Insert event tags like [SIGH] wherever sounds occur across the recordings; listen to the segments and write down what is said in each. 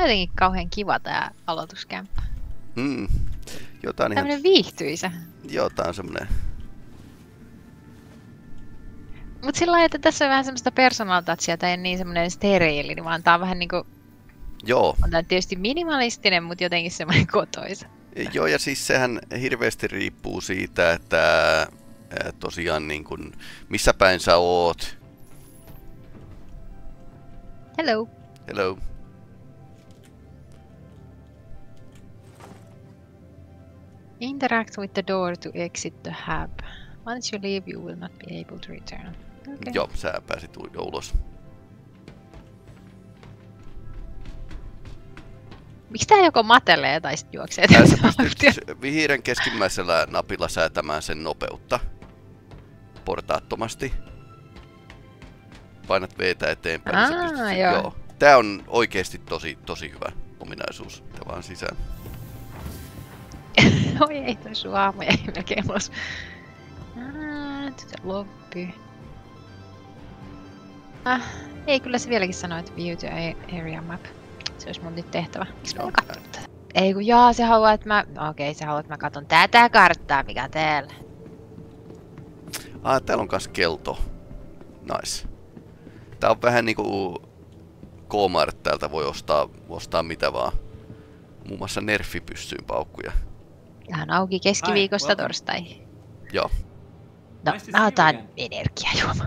Tää on jotenkin kauhean kiva tää aloituskämppä. Mm. Jotain ihan... Tämmönen viihtyisä. Joo, tää on semmonen... Mut sillä lailla, että tässä on vähän semmoista personal touchia, tai ei niin semmonen steriili, niin vaan tää on vähän niinku... Joo. On tää tietysti minimalistinen, mutta jotenkin semmoinen [LAUGHS] kotoisa. Joo, ja siis sehän hirveästi riippuu siitä, että tosiaan niin kun, missä päin sä oot. Hello. Hello. Interact with the door to exit the hub. Once you leave, you will not be able to return. Okay. Joo, sä pääsit ulos. Miksi tää joko matelee tai sit juoksee? Tää sä tätä pystyt keskimmäisellä napilla säätämään sen nopeutta portaattomasti. Painat v eteenpäin. niin Aa, pystyt- joo. Tää on oikeesti tosi, tosi hyvä ominaisuus. Tää vaan sisään. Oi ei, toi sun aamu jäi [LAUGHS] melkein ulos. Ah, tätä lobby. Ah, ei kyllä se vieläkin sanoo, että view to area map. Se olisi mun nyt tehtävä. Miksi mä katsonut tätä? Ei kun jaa, se haluaa, että mä... Okei, se haluaa, että mä katson tätä karttaa, mikä on täällä. Ah, täällä on kans kelto. Nice. Tää on vähän niinku Kmart täältä voi ostaa, ostaa mitä vaan. Muun muassa Nerfi pyssyyn paukkuja. On auki keskiviikosta torstaihin. Joo. No, Nice mä otan energiajuoma.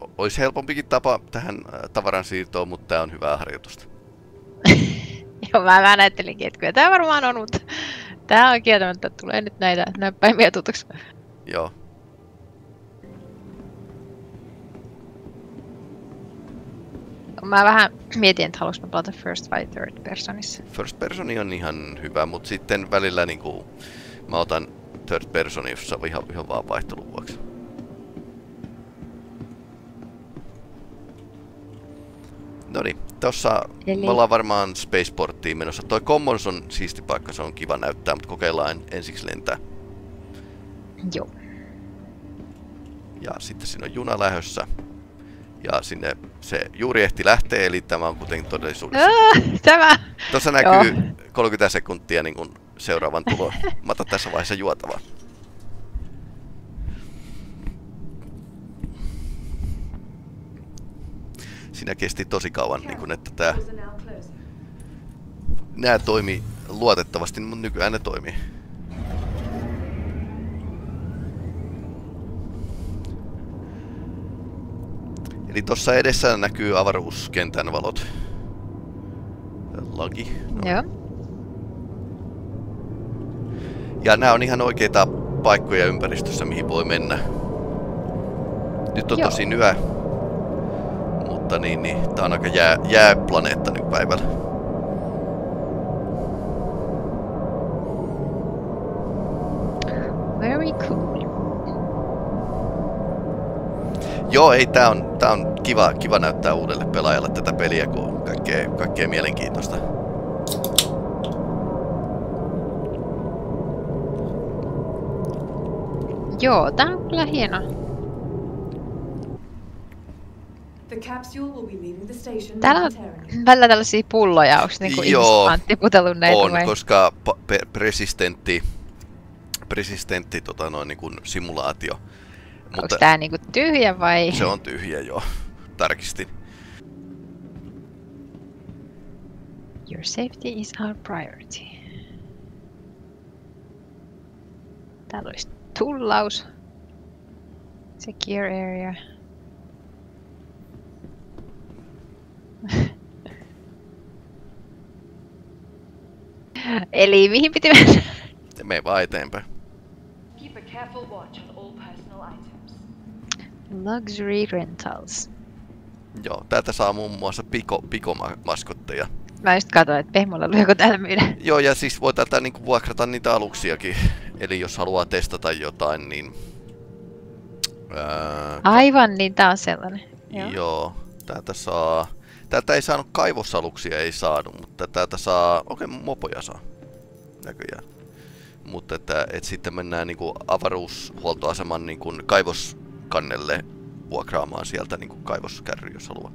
O- Ois helpompikin tapa tähän äh, tavaran siirtoon, mutta tää on hyvää harjoitusta. [LAUGHS] Joo, mä vähän ajattelinkin, että kyllä tää varmaan on, mutta tää on kieltämättä, että tulee nyt näitä näppäimiä tutuksi. Joo. Mä vähän mietin, että haluaisin pelata first vai third personissa. First personi on ihan hyvä, mutta sitten välillä niinku, mä otan third personi, jossa on ihan, ihan vaan vaihtelun vuoksi. Noniin, tossa Eli- me ollaan varmaan Spaceporttiin menossa. Toi Commons on siisti paikka, se on kiva näyttää, mutta kokeillaan ensiksi lentää. Joo. Ja sitten siinä on juna lähössä. Ja sinne se juuri ehti lähteä, eli tämä on kuten todellisuudessa. Tämä! Tuossa näkyy 30 sekuntia niin kuin seuraavan tulon. Mä otan tässä vaiheessa juotavaa. Siinä kesti tosi kauan, niin kuin, että tää, Doors are now closing. nää toimi luotettavasti, mutta nykyään ne toimii. Eli tuossa edessä näkyy avaruuskentän valot. Lagi. No. Joo. Ja nämä on ihan oikeita paikkoja ympäristössä, mihin voi mennä. Nyt on Joo. tosi yö, mutta niin, niin tää on aika jää, jääplaneetta nykypäivällä. Very cool. Joo, ei, tää on, tää on kiva, kiva näyttää uudelle pelaajalle tätä peliä, kun on kaikkea, kaikkea mielenkiintoista. Joo, tää on kyllä hieno. Täällä on välillä tällaisia pulloja, onks niinku Joo, tiputellut näitä on, vai? koska presistentti, presistentti tota noin, niin kuin simulaatio. Onks tää niinku tyhjä vai? se on tyhjä jo. Tarkistin. Your safety is our priority. Täällä olisi tullaus. Secure area. [LAUGHS] Eli mihin piti mennä? Mene vaan eteenpäin. Keep a careful watch Luxury Rentals. Joo, täältä saa muun muassa piko, pikomaskotteja. Mä just katsoin, että Pehmolla lyökö täällä myydä. Joo, ja siis voi täältä niinku vuokrata niitä aluksiakin. Eli jos haluaa testata jotain, niin... Ää, Aivan, niin tää on sellainen. joo. Joo. Täältä saa... Täältä ei saanut kaivosaluksia, ei saanut, mutta täältä saa... Okei, okay, mopoja saa. Näköjään. Mutta että, et sitten mennään niinku avaruushuoltoaseman niinku kaivoskannelle vuokraamaan sieltä niin kaivoskärry, jos haluaa.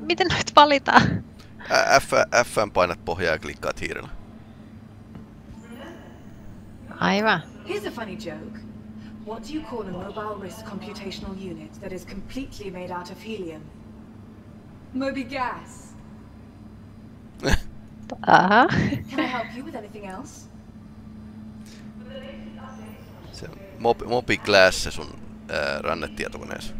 Miten noit valitaan? Ä- F, F painat pohjaa ja klikkaat hiirellä. Aivan. Here's a funny joke. What do you call a mobile risk computational unit that is completely made out of helium? Moby gas. [LAUGHS] Aha. Can I help you with anything else? Se on Mob, Mobi Glass se sun ää, rannetietokoneessa.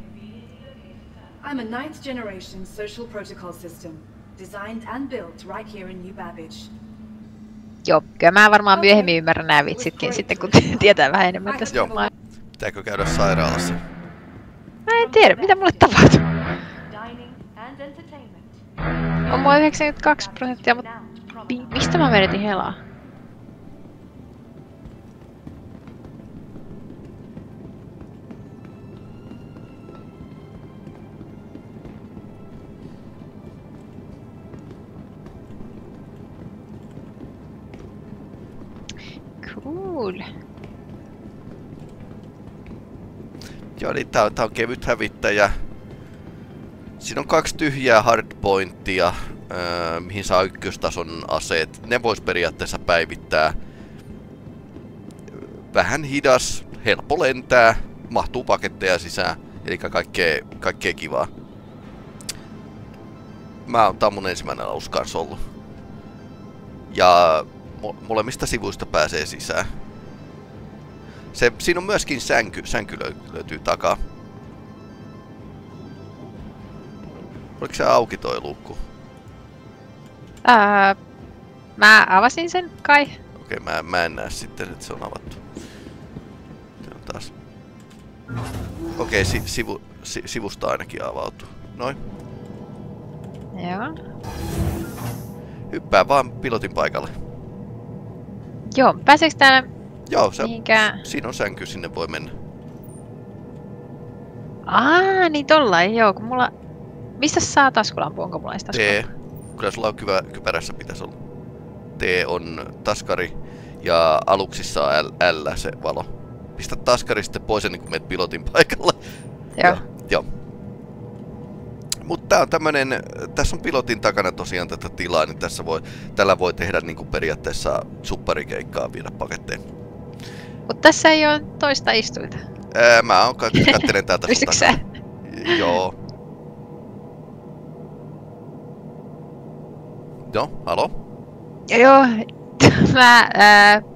I'm a ninth generation social protocol system, designed and built right here in New Babbage. Joo, kyllä mä varmaan myöhemmin ymmärrän nämä vitsitkin sitten, kun [LAUGHS] tietää vähän enemmän tästä. Joo. Pitääkö käydä sairaalassa? mä en tiedä, mitä mulle tapahtuu. On mulla 92 prosenttia, mutta mi- mistä mä menetin helaa? Cool. Joo, niin tää on, tää on kevyt hävittäjä. Siinä on kaksi tyhjää hardpointtia, öö, mihin saa ykköstason aseet. Ne vois periaatteessa päivittää. Vähän hidas, helppo lentää, mahtuu paketteja sisään, eli kaikkea, kaikkea kivaa. Mä oon, tää on mun ensimmäinen alus ollut. Ja molemmista sivuista pääsee sisään. Se, siinä on myöskin sänky, sänky löy- löytyy takaa. Oliko se auki toi luukku? Ää, mä avasin sen kai. Okei, mä, mä en näe sitten, että se on avattu. Se on taas. Okei, si, sivu, si, sivusta ainakin avautuu. Noin. Joo. Hyppää vaan pilotin paikalle. Joo, pääseekö täällä Joo, se, mihinkään? siinä on sänky, sinne voi mennä. Aa, niin tollain, joo, kun mulla... Mistä saa taskulampu? Onko mulla edes T. taskulampu? Kyllä sulla on kyvä, kypärässä pitäisi olla. T on taskari ja aluksissa on L, L se valo. Pistä taskari sitten pois ennen kuin menet pilotin paikalle. Joo. Joo. Mutta tää on tämmönen, tässä on pilotin takana tosiaan tätä tilaa, niin tässä voi, tällä voi tehdä niinku periaatteessa supparikeikkaa viedä paketteen. Mutta tässä ei ole toista istuinta. Ää, mä oon kat- [LAUGHS] kattelen täältä sun. Joo. Joo, halo? Joo, [LAUGHS] mä... Ää...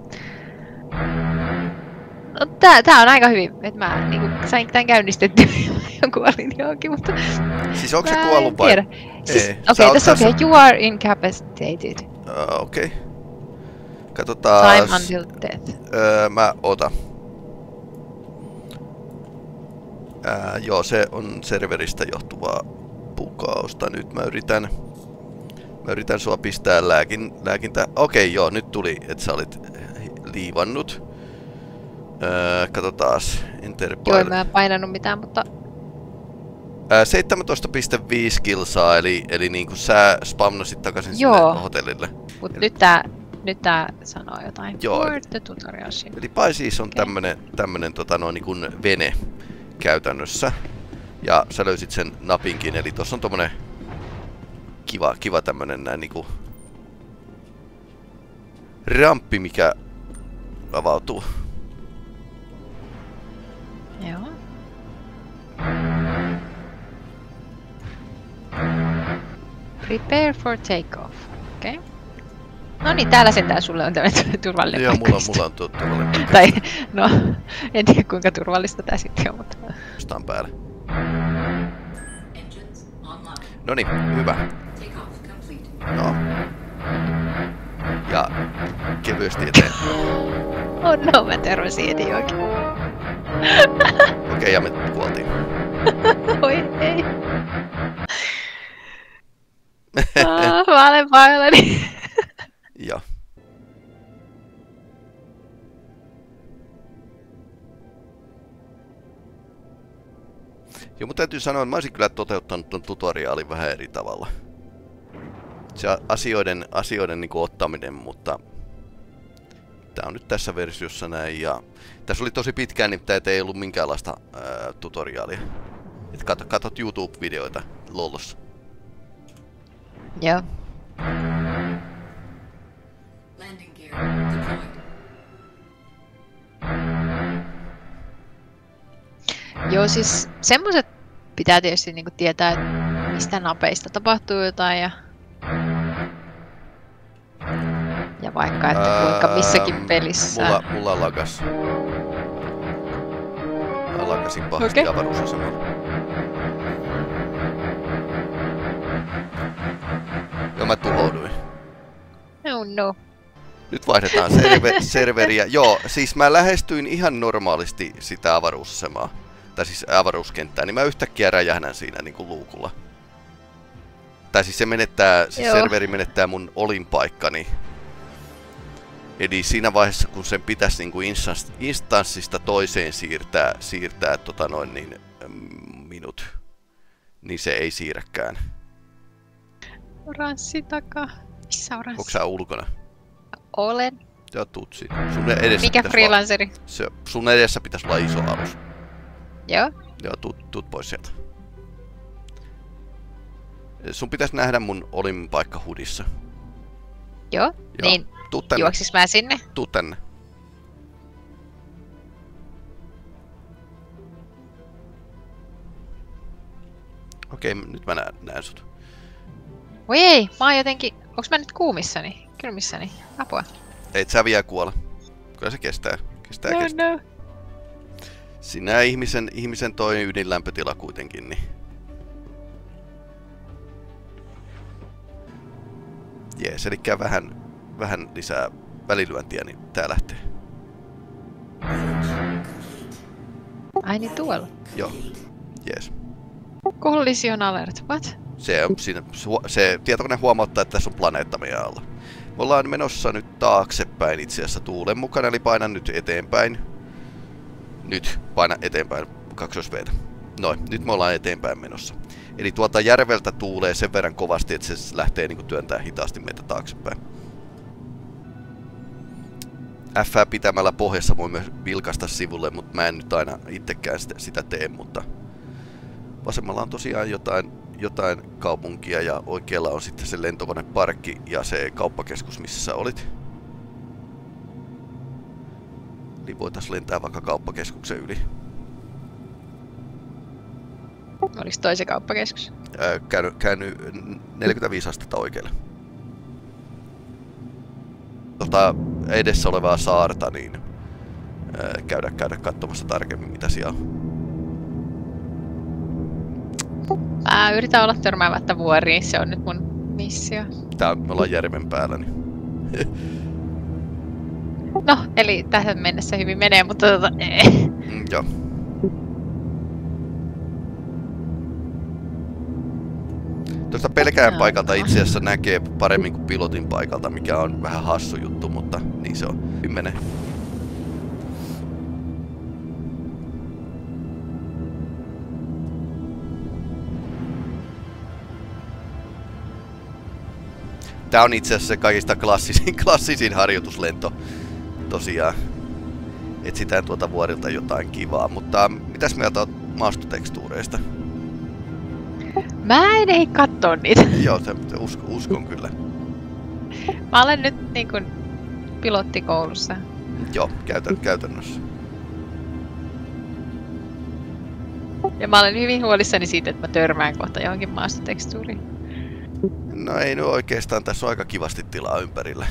No, tää, tää on aika hyvin, että mä niinku, sain tän käynnistettyä [LAUGHS] jonkun olin johonkin, mutta Siis onko se kuollut vai? Siis, Ei, Okei, okay, tässä lukee you are incapacitated. Uh, Okei. Okay. Katsotaan. Time until death. Öö, mä otan. Ää, joo, se on serveristä johtuvaa pukausta. Nyt mä yritän... Mä yritän sua pistää lääkin, lääkintä... Okei, joo, nyt tuli, että sä olit liivannut. Öö, katsotaas. Enter Joo, mä en painanut mitään, mutta Ää, 17,5 kilsaa, eli, eli niinku sä spamnasit takaisin Joo. sinne hotellille. mut Eli- nyt tää, nyt tää sanoo jotain. Joo, For eli- the tutorial sim. Eli Paisis on Okei. tämmönen, tämmönen tota noin niin kuin vene käytännössä. Ja sä löysit sen napinkin, eli tossa on tommonen kiva, kiva tämmönen näin niinku ramppi, mikä avautuu. Joo. Prepare for takeoff. Okei. Okay. No niin, täällä sentään sulle on tämmöinen turvallinen Joo, mulla, mulla on tuo tuollainen Tai, no, en tiedä kuinka turvallista tää sitten on, mutta... vastaan päälle. No niin, hyvä. Takeoff complete. Joo. Ja kevyesti eteen. Oh no, mä törmäsin johonkin. [LAUGHS] Okei, ja me kuoltiin. [LAUGHS] Oi ei. [LAUGHS] Ah, mä olen pahoillani. Joo. Joo, mutta täytyy sanoa, että mä olisin kyllä toteuttanut ton tutoriaalin vähän eri tavalla. Se asioiden, asioiden niin ottaminen, mutta Tää on nyt tässä versiossa näin ja tässä oli tosi pitkään, niin että ei ollut minkäänlaista ää, tutoriaalia. Et kat, katot YouTube-videoita lollossa. Joo. Landing gear deployed. Joo, siis semmoset pitää tietysti niinku tietää, että mistä napeista tapahtuu jotain ja... Ja vaikka, että kuinka missäkin pelissä. Mulla, mulla lakas. Mä lakasin pahasti Okei. avaruusasemalla. Joo, mä tuhouduin. Oh no. Nyt vaihdetaan serve- [LAUGHS] serveriä. Joo, siis mä lähestyin ihan normaalisti sitä avaruusasemaa. Tai siis avaruuskenttää, niin mä yhtäkkiä räjähdän siinä niinku luukulla. Tai siis se menettää, siis Joo. serveri menettää mun olinpaikkani. Eli siinä vaiheessa, kun sen pitäisi niinku instans- instanssista toiseen siirtää, siirtää tota noin niin, minut, niin se ei siirräkään. Oranssi takaa. Missä oranssi? Onko sä ulkona? Olen. Joo, tutsi. Sun edessä Mikä pitäisi olla- freelanceri? Se, sun edessä pitäisi olla iso alus. Joo. Joo, tuut, tuut pois sieltä. Sun pitäisi nähdä mun olinpaikka hudissa. Joo. Joo. Niin, Tuu tänne, juoksis mä sinne? tuu tänne. Okei, nyt mä näen, näen sut. Voi ei, mä oon jotenkin... Onks mä nyt kuumissani? Kylmissäni? Apua. Ei sä vielä kuolla. Kyllä se kestää. Kestää, No kestää. no. Sinä ihmisen, ihmisen toi ydinlämpötila kuitenkin, niin... Jees, eli vähän, vähän lisää välilyöntiä, niin tää lähtee. Ai niin tuolla. Joo, jees. Collision alert. What? Se, on siinä, se tietokone huomauttaa, että tässä on planeetta meidän alla. Me ollaan menossa nyt taaksepäin itse asiassa tuulen mukana, eli painan nyt eteenpäin. Nyt, paina eteenpäin, 2 V. Noin, nyt me ollaan eteenpäin menossa. Eli tuolta järveltä tuulee sen verran kovasti, että se lähtee niinku työntää hitaasti meitä taaksepäin. F pitämällä pohjassa voi myös vilkasta sivulle, mutta mä en nyt aina itsekään sitä, tee, mutta vasemmalla on tosiaan jotain, jotain kaupunkia ja oikealla on sitten se lentokoneparkki ja se kauppakeskus, missä sä olit. Eli voitais lentää vaikka kauppakeskuksen yli. Olis toi se kauppakeskus? Ää, käänny, käänny 45 astetta oikealle. Tota edessä olevaa saarta, niin ää, käydä, käydä katsomassa tarkemmin mitä siellä on. Mä yritän olla törmäämättä vuoriin, se on nyt mun missio. Tää on, me ollaan järven päällä, niin No, eli tähän mennessä hyvin menee, mutta tota, mm, joo. Tuosta pelkään paikalta itse asiassa näkee paremmin kuin pilotin paikalta, mikä on vähän hassu juttu, mutta niin se on. Kymmenen. Tää on itse asiassa se kaikista klassisin, [LAUGHS] klassisin harjoituslento tosiaan. Etsitään tuolta vuorilta jotain kivaa, mutta mitäs mieltä oot maastotekstuureista? Mä en ehdi kattoo niitä. [LAUGHS] Joo, se, se usko, uskon kyllä. Mä olen nyt niin kuin pilottikoulussa. Joo, käytän, käytännössä. Ja mä olen hyvin huolissani siitä, että mä törmään kohta johonkin maastotekstuuriin. No ei nyt oikeastaan, tässä on aika kivasti tilaa ympärillä.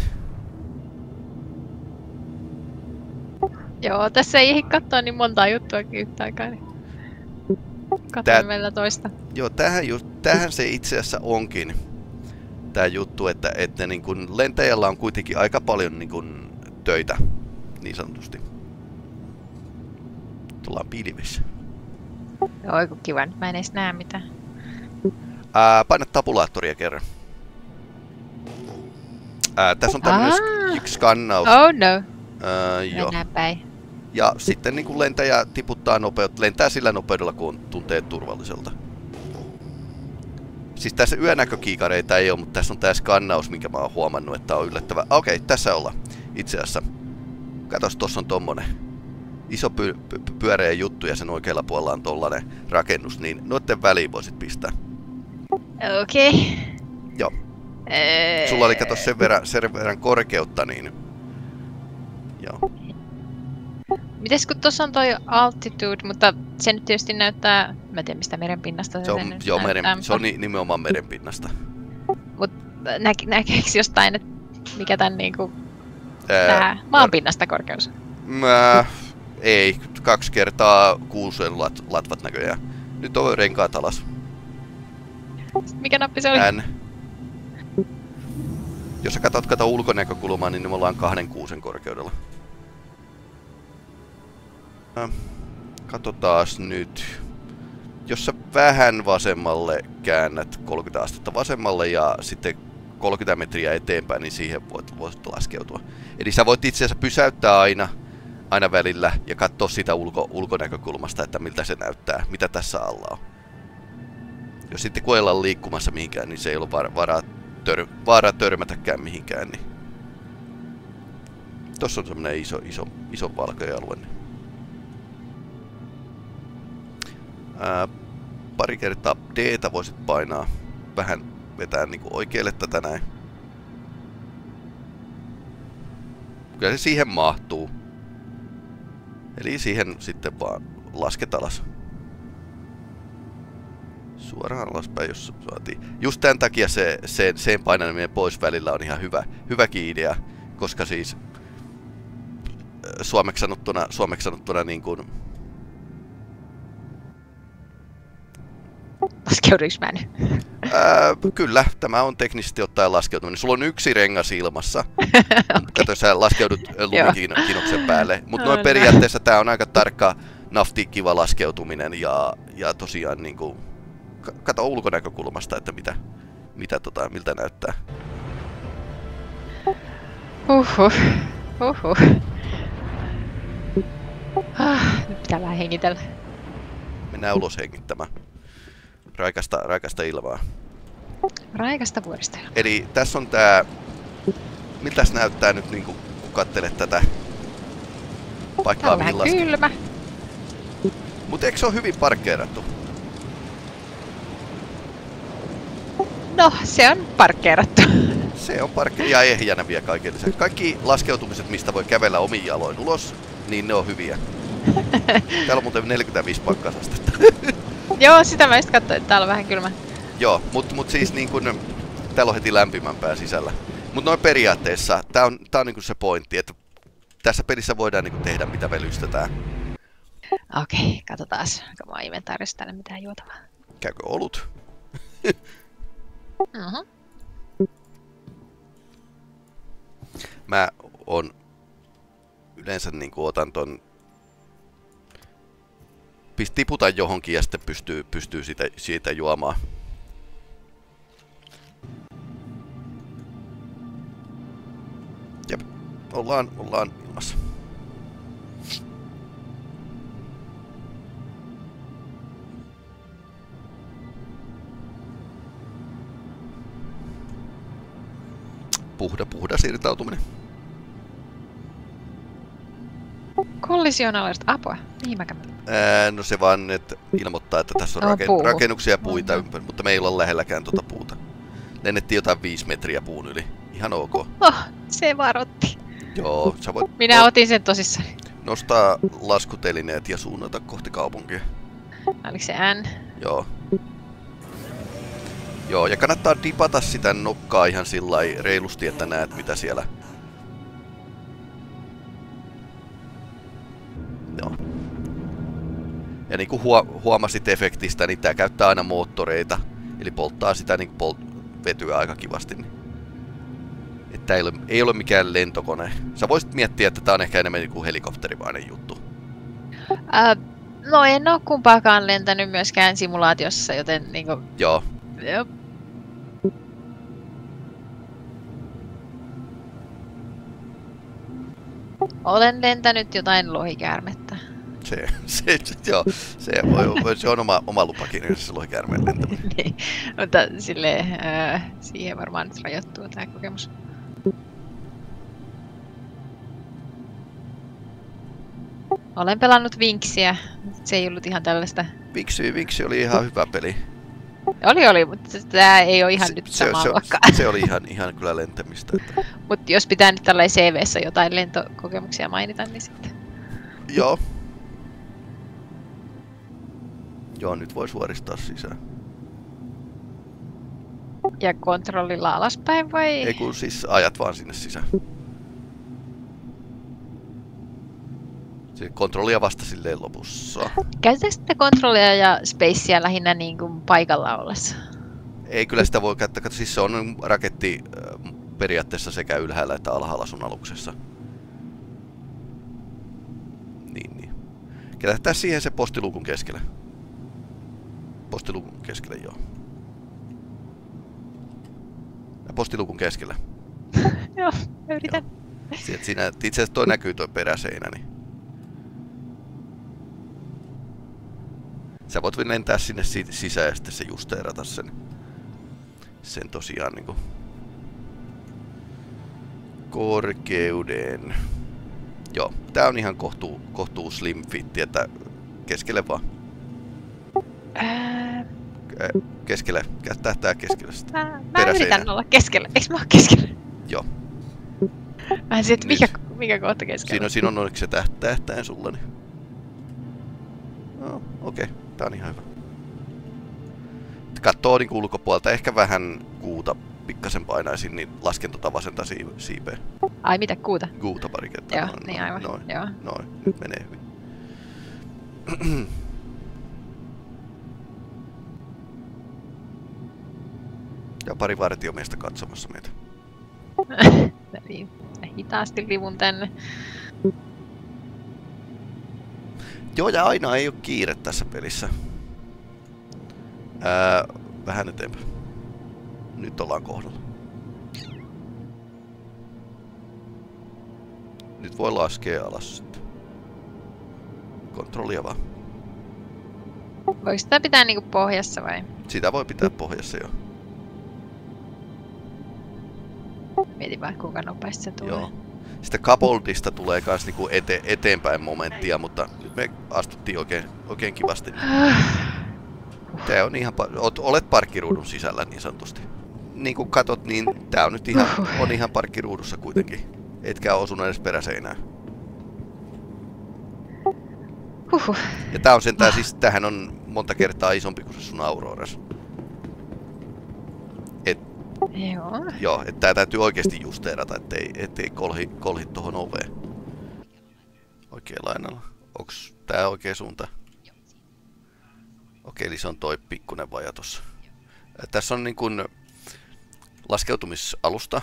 Joo, tässä ei ehdi katsoa niin montaa juttua yhtä aikaa. Niin... Meillä toista. Joo, tähän, just, tähän se itse asiassa onkin. Tämä juttu, että, että niin kun lentäjällä on kuitenkin aika paljon niin kun töitä, niin sanotusti. Tullaan pilvissä. Oi kun kiva, nyt mä en edes näe mitään. Ää, paina tabulaattoria kerran. Ää, tässä on tämmönen Aa. sk- skannaus. Oh no, Ää, joo. mennään päin. Ja sitten niin kun lentäjä tiputtaa nopeutta, lentää sillä nopeudella, kun tuntee turvalliselta. Siis tässä yönäkökiikareita ei ole, mutta tässä on tämä skannaus, minkä mä oon huomannut, että on yllättävä. Okei, tässä ollaan. Itse asiassa. Katos, tossa on tommonen iso py- py- pyöreä juttu ja sen oikealla puolella on tollanen rakennus, niin noitten väliin voisit pistää. Okei. Okay. Joo. Öö, Sulla oli kato sen verran, sen verran korkeutta, niin... Joo. Mites kun tuossa on toi altitude, mutta se nyt tietysti näyttää, mä en tiedä mistä merenpinnasta se, Se on, nyt joo, näyttää, meren, se on mutta ni, nimenomaan merenpinnasta. nä, näkeekö jostain, että mikä tän niinku Ää, tää maanpinnasta korkeus? Mä, ei, kaksi kertaa kuusen lat, latvat näköjään. Nyt on renkaat alas. Mikä nappi se oli? N. Jos sä katsot kato ulkonäkökulmaa, niin me ollaan kahden kuusen korkeudella. Katsotaas nyt. Jos sä vähän vasemmalle käännät 30 astetta vasemmalle ja sitten 30 metriä eteenpäin, niin siihen voit, voit laskeutua. Eli sä voit itse asiassa pysäyttää aina, aina välillä ja katsoa sitä ulko, ulkonäkökulmasta, että miltä se näyttää, mitä tässä alla on. Jos sitten olla liikkumassa mihinkään, niin se ei ole var, varaa, tör, varaa törmätäkään mihinkään. Niin. Tossa on semmonen iso, iso, iso valkoinen alue. Niin. Ää, pari kertaa d voisit painaa. Vähän vetää niinku oikealle tätä näin. Kyllä se siihen mahtuu. Eli siihen sitten vaan lasket alas. Suoraan alaspäin, jos saatiin. Just tämän takia se, se, sen painaminen pois välillä on ihan hyvä, hyväkin idea, koska siis suomeksi sanottuna, suomeksi sanottuna niin kuin, Laskeuduinko mä nyt? ää, kyllä, tämä on teknisesti ottaen laskeutuminen. Sulla on yksi rengas ilmassa, [LAUGHS] kato sä laskeudut lumikinoksen päälle, mutta Oh, noin no. periaatteessa tämä on aika tarkka nafti kiva laskeutuminen ja, ja tosiaan niin kuin, kato ulkonäkökulmasta, että mitä, mitä tota, miltä näyttää. Uhuh. Uhuh. Ah, nyt pitää vähän hengitellä. Mennään ulos hengittämään. Raikasta, raikasta ilmaa. Raikasta vuorista. Eli tässä on tää... Miltä se näyttää nyt niin kun katselet tätä Tää paikkaa on vähän kylmä. Mutta eikö se ole hyvin parkkeerattu? No, se on parkkeerattu. Se on parkki ja ehjänä vielä kaiken lisäksi. Kaikki laskeutumiset, mistä voi kävellä omin jaloin ulos, niin ne on hyviä. [LAUGHS] Täällä on muuten 45 pakkasastetta. Joo, sitä mä just katsoin, että täällä on vähän kylmä. Joo, mutta mut siis niin kun, täällä on heti lämpimämpää sisällä. Mutta noin periaatteessa, tää on, tää on niinku se pointti, että tässä pelissä voidaan niinku tehdä mitä velystetään. Okei, katsotaas. Onko mä inventaarissa täällä mitään juotavaa? Käykö olut? Mhm. Mä on yleensä niinku otan ton pist tiputan johonkin ja sitten pystyy, pystyy siitä, siitä juomaan. Jep, ollaan, ollaan ilmassa. Puhda, puhdas irtautuminen. Kollisionaalista apua. Mä käyn? Ää, no se vaan, että ilmoittaa, että tässä on No, raken- puu. rakennuksia ja puita Mhm. ympäri, mutta me ei olla lähelläkään tuota puuta. Lennettiin jotain viisi metriä puun yli. Ihan ok. Oh, se varotti. Joo, sä voit Minä no- otin sen tosissani. nostaa laskutelineet ja suunnata kohti kaupunkia. Oliko se N? Joo. Joo, ja kannattaa dipata sitä nokkaa ihan sillä reilusti, että näet mitä siellä. Ja niin kuin huo- huomasit efektistä, niin tää käyttää aina moottoreita. Eli polttaa sitä niin kuin polt- vetyä aika kivasti. Niin. Että ei ole, ei ole mikään lentokone. Sä voisit miettiä, että tää on ehkä enemmän niin kuin helikopterimainen juttu. Äh, no en oo kumpaakaan lentänyt myöskään simulaatiossa, joten niinku... Joo, Jop. Olen lentänyt jotain lohikäärmettä. Se, se, [LAUGHS] se, joo, se, voi, voi, se on oma, oma lupakin, se lohikäärmeen lentäminen. [LAUGHS] niin, mutta silleen, äh, siihen varmaan nyt rajoittuu tämä kokemus. Olen pelannut Vinksiä. Se ei ollut ihan tällaista. Viksi, Viksi oli ihan hyvä peli. Oli, oli, mutta tämä ei ole ihan se, nyt se, samaa se, luokkaa. se, oli ihan, ihan kyllä lentämistä. Että. Mutta jos pitää nyt tällä CVssä jotain lentokokemuksia mainita, niin sitten. Joo. Joo, nyt voi suoristaa sisään. Ja kontrollilla alaspäin vai? Ei kun siis ajat vaan sinne sisään. Se kontrollia vasta silleen lopussa. Käytetäänkö sitä kontrollia ja spacea lähinnä niin kuin paikalla ollessa? Ei kyllä sitä voi käyttää, kato, siis se on raketti äh, periaatteessa sekä ylhäällä että alhaalla sun aluksessa. Niin, niin. Kerätään siihen se postilukun keskelle. Postilukun keskelle, joo. Ja postilukun keskellä. [LAUGHS] Joo, mä yritän. Sieltä siinä, itse asiassa toi näkyy toi peräseinä, niin... Sä voit lentää sinne si- sisään ja sitten se justeerata sen. Sen tosiaan niinku... Korkeuden. Joo, tää on ihan kohtuu, kohtuu slim fitti, että keskelle vaan. Ää, Keskelle, tähtää keskelle sitä. mä, mä yritän olla keskellä. Eikö mä oo keskellä? Joo. Mä en tiedä, Nyt. mikä, mikä kohta keskellä. Siinä on, siinä on onneksi se täht- tähtäin sulla, niin... No, okei. Okay. Tää on ihan hyvä. Kattoo niinku ulkopuolta, ehkä vähän kuuta pikkasen painaisin, niin lasken tota vasenta sii- siipeä. Ai mitä kuuta? Kuuta pari kertaa. Joo, noin, niin aivan. Noin, Joo. noin. Nyt menee hyvin. [CLEARS THROAT] pari vartiomiestä katsomassa meitä. [LAUGHS] Niin, hitaasti livun tänne. Joo, ja aina ei ole kiire tässä pelissä. Ää, vähän eteenpäin. Nyt ollaan kohdalla. Nyt voi laskea alas sitten. Kontrollia vaan. Voiko sitä pitää niinku pohjassa vai? Sitä voi pitää pohjassa jo. Mietin vaan kuinka nopeasti se tulee. Joo. Sitten Kaboldista tulee kans niinku ete, eteenpäin momenttia, mutta nyt me astuttiin oikein, oikein kivasti. [SIGHS] Tää on ihan, oot, olet parkkiruudun sisällä niin sanotusti. Niin kuin katot, niin tää on nyt ihan, on ihan parkkiruudussa kuitenkin. Etkä osunut edes peräseinään. Huhhuh. Ja tää on sentään siis, tähän on monta kertaa isompi kuin se sun Auroras. Joo. joo, että tää täytyy oikeesti justeerata, ettei, ettei kolhi, kolhi tohon oveen. Oikein lainalla. Onks tää oikea suunta? Okei, eli se on toi pikkunen vaja tossa. Ä, Tässä on niin kun laskeutumisalusta.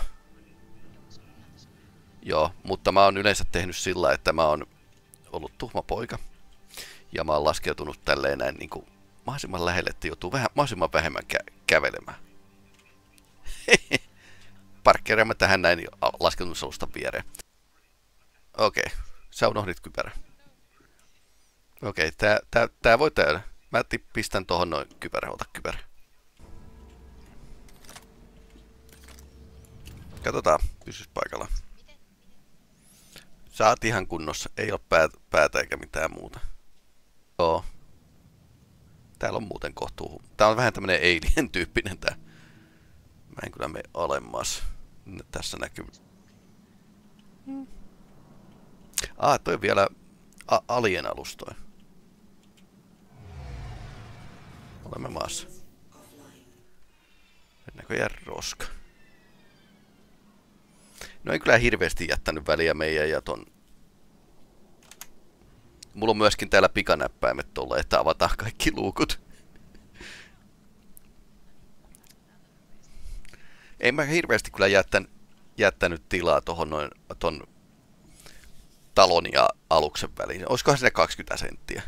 Joo, mutta mä oon yleensä tehnyt sillä, että mä oon ollut tuhma poika. Ja mä oon laskeutunut tälleen näin niin kuin mahdollisimman lähelle, että joutuu vähän, mahdollisimman vähemmän kä- kävelemään. Parkkeeraamme tähän näin a- laskeutumisalustan viereen. Okei, sä unohdit kypärä. Okei, tää, tää, tää voi täällä. Mä pistän tohon noin kypärä, ota kypärä. Katsotaan, pysys paikalla. Sä oot ihan kunnossa, ei oo päät, päätä eikä mitään muuta. Joo. Täällä on muuten kohtuu. Tää on vähän tämmönen alien-tyyppinen tää. Mä en kyllä mene alemmas. Tässä näkyy. Ah, toi vielä a- alien alustoi. Olemme maassa. Näköjään roska. No en kyllä hirveästi jättänyt väliä meidän ja ton... Mulla on myöskin täällä pikanäppäimet tolle, että avataan kaikki luukut. Ei mä hirveästi kyllä jättän, jättänyt tilaa tohon noin ton talon ja aluksen väliin. Olisikohan sinne 20 senttiä?